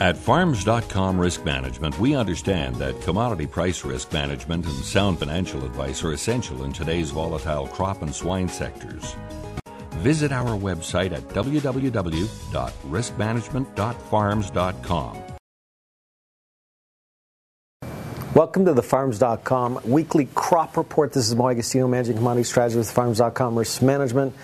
At Farms.com Risk Management, we understand that commodity price risk management and sound financial advice are essential in today's volatile crop and swine sectors. Visit our website at www.riskmanagement.farms.com. Welcome to the Farms.com weekly crop report. This is Moe Agostino, managing commodity strategist with Farms.com Risk Management.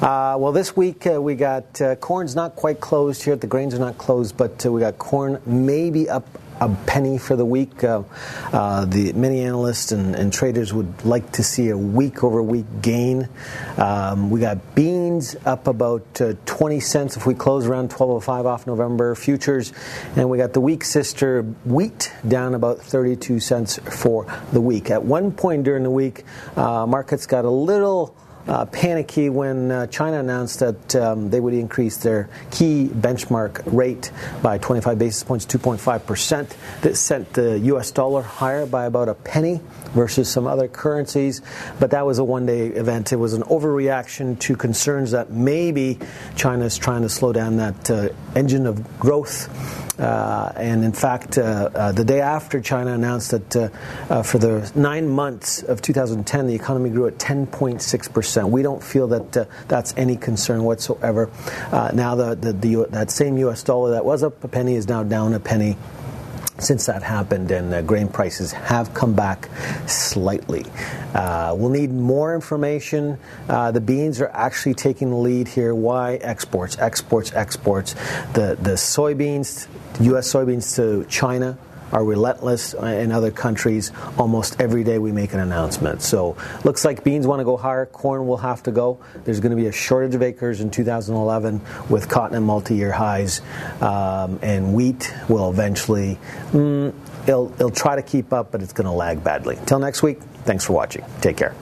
Uh, well, this week uh, we got uh, corn's not quite closed here. The grains are not closed, but uh, we got corn maybe up a penny for the week. Uh, uh, the many analysts and, and, traders would like to see a week over week gain. Um, we got beans up about uh, 20 cents if we close around 12.05 off November futures, and we got the weak sister wheat down about 32 cents for the week. At one point during the week, uh, markets got a little uh, panicky when uh, China announced that um, they would increase their key benchmark rate by 25 basis points, 2.5%. That sent the US dollar higher by about a penny versus some other currencies. But that was a one day event. It was an overreaction to concerns that maybe China is trying to slow down that uh, engine of growth. Uh, and in fact, uh, uh, the day after China announced that for the nine months of 2010, the economy grew at 10.6%. We don't feel that uh, that's any concern whatsoever. now, the, the, the, that same US dollar that was up a penny is now down a penny since that happened, and uh, grain prices have come back slightly. Uh, we'll need more information. Uh, the beans are actually taking the lead here. Why exports, exports, exports? The the soybeans, U.S. soybeans to China are relentless in other countries. Almost every day we make an announcement. So looks like beans want to go higher. Corn will have to go. There's going to be a shortage of acres in 2011 with cotton and multi-year highs, um, and wheat will eventually. Mm, it'll, it'll try to keep up, but it's going to lag badly. Until next week, thanks for watching. Take care.